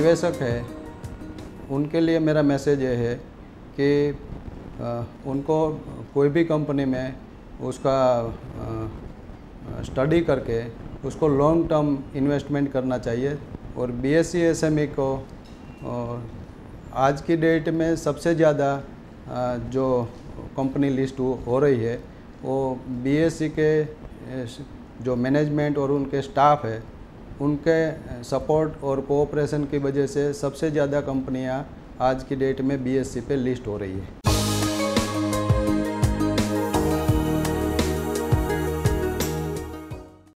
निवेशक है, उनके लिए मेरा मैसेज ये है कि उनको कोई भी कंपनी में उसका स्टडी करके उसको लॉन्ग टर्म इन्वेस्टमेंट करना चाहिए और बी एस एम ई को आज की डेट में सबसे ज़्यादा जो कंपनी लिस्ट हो रही है, वो बी एस सी के, जो मैनेजमेंट और उनके स्टाफ है उनके सपोर्ट और कोऑपरेशन की वजह से सबसे ज़्यादा कंपनियाँ आज की डेट में बीएससी पे लिस्ट हो रही है।